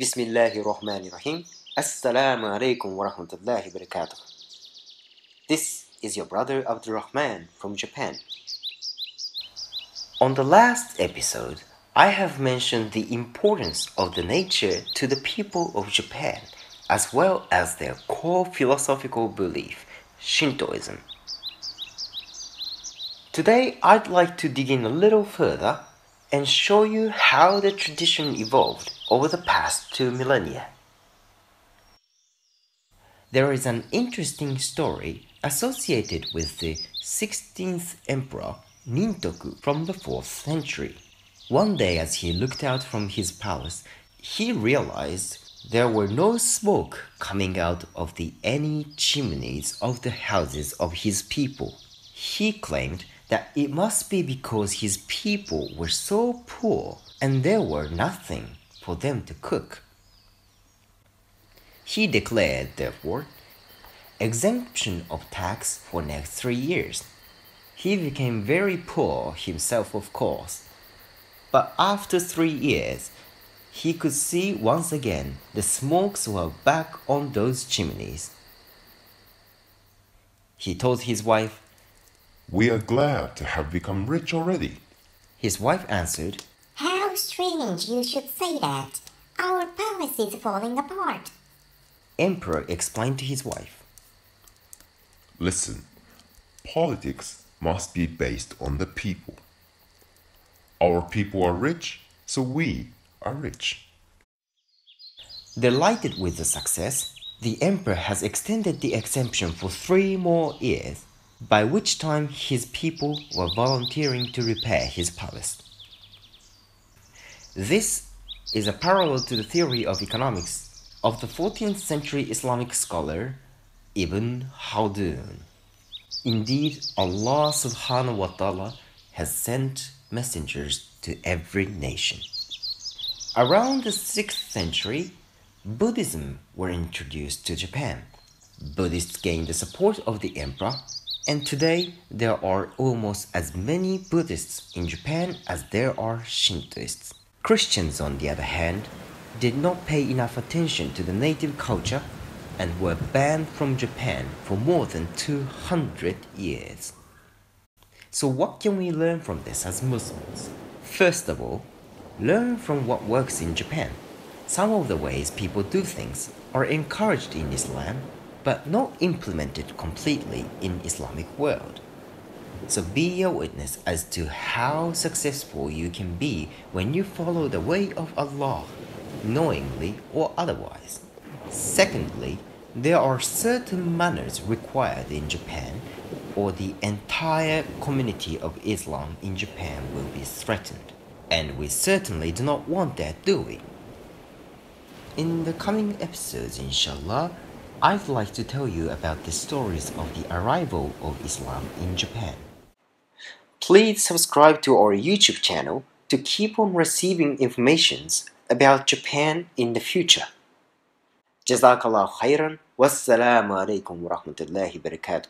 بسم الله الرحمن الرحيم السلام عليكم ورحمة الله وبركاته This is your brother Abdurrahman from Japan. On the last episode, I have mentioned the importance of the nature to the people of Japan as well as their core philosophical belief, Shintoism. Today, I'd like to dig in a little further and show you how the tradition evolved over the past two millennia. There is an interesting story associated with the 16th emperor Nintoku from the 4th century. One day, as he looked out from his palace, he realized there were no smoke coming out of the any chimneys of the houses of his people. He claimed that it must be because his people were so poor and there were nothing for them to cook. He declared, therefore, exemption of tax for next three years. He became very poor himself, of course, but after three years, he could see once again the smokes were back on those chimneys. He told his wife, We are glad to have become rich already. his wife answered, strange you should say that. Our palace is falling apart. Emperor explained to his wife, Listen, politics must be based on the people. Our people are rich, so we are rich. Delighted with the success, the emperor has extended the exemption for three more years, by which time his people were volunteering to repair his palace. This is a parallel to the theory of economics of the 14th century Islamic scholar Ibn Khaldun. Indeed, Allah subhanahu wa ta'ala has sent messengers to every nation. Around the 6th century, Buddhism were introduced to Japan. Buddhists gained the support of the emperor, and today there are almost as many Buddhists in Japan as there are Shintoists. Christians, on the other hand, did not pay enough attention to the native culture and were banned from Japan for more than 200 years. So, what can we learn from this as Muslims? First of all, learn from what works in Japan. Some of the ways people do things are encouraged in Islam, but not implemented completely in Islamic world. So be a witness as to how successful you can be when you follow the way of Allah, knowingly or otherwise. Secondly, there are certain manners required in Japan, or the entire community of Islam in Japan will be threatened. And we certainly do not want that, do we? In the coming episodes, inshallah, I'd like to tell you about the stories of the arrival of Islam in Japan. Please subscribe to our YouTube channel to keep on receiving informations about Japan in the future. جزاك الله خيرا والسلام عليكم ورحمة الله وبركاته